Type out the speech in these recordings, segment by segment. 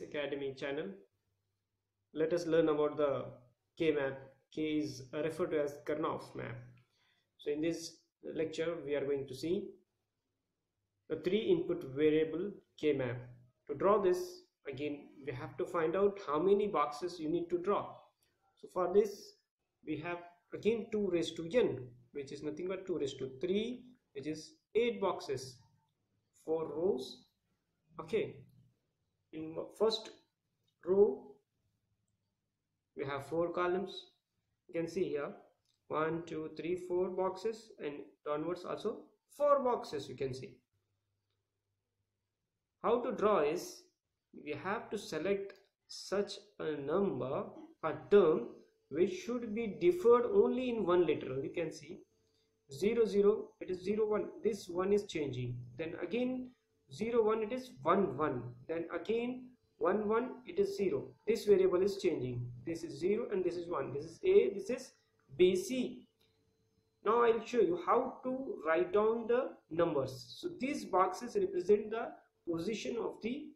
Physics Academy channel. Let us learn about the K map. K is uh, referred to as Karnaugh map. So in this lecture we are going to see the three input variable K map. To draw this again we have to find out how many boxes you need to draw. So for this we have again 2 raised to n which is nothing but 2 raised to 3 which is 8 boxes 4 rows okay in first row we have four columns. You can see here one two three four boxes and downwards also four boxes you can see. How to draw is we have to select such a number a term which should be deferred only in one letter. You can see 0 0 it is 0 1 this one is changing. Then again 0 1 it is 1 1 then again 1 1 it is 0 this variable is changing. This is 0 and this is 1 this is a this is bc now i'll show you how to write down the numbers. So these boxes represent the position of the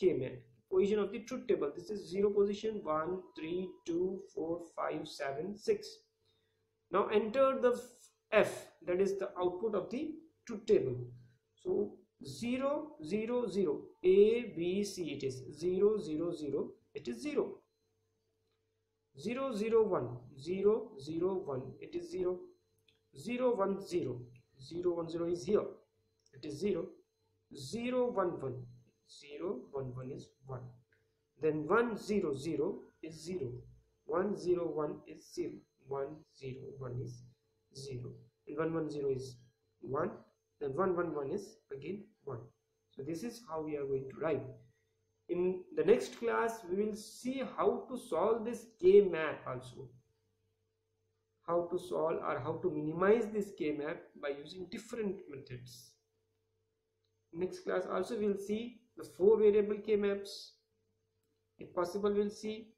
k-map position of the truth table. This is 0 position 1 3 2 4 5 7 6 now enter the f. That is the output of the truth table. So 0 0 0 a b c it is 0 0 0 it is 0 0 0 1 0 0 1 it is 0 0 1 0 0 1 0 is here. It is 0 0 1 1 0 1 1 is 1 then 1 0 0 is 0 1 0 1 is 0 1 0 1 is 0 and 1 1 0 is 1 then 1 1 1 is again 1 so this is how we are going to write. In the next class we will see how to solve this k map also. How to solve or how to minimize this k map by using different methods. Next class also we'll see the four variable k maps if possible we'll see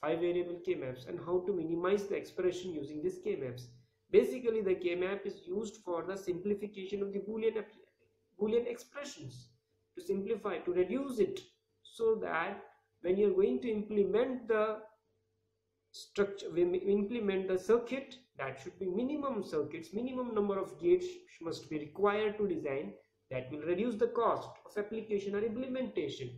five variable k maps and how to minimize the expression using these k maps Basically, the K-map is used for the simplification of the Boolean, Boolean expressions to simplify, to reduce it so that when you're going to implement the structure, implement the circuit, that should be minimum circuits, minimum number of gates must be required to design that will reduce the cost of application or implementation.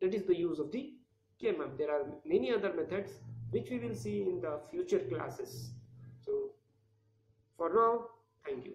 That is the use of the K-map. There are many other methods which we will see in the future classes. For now, thank you.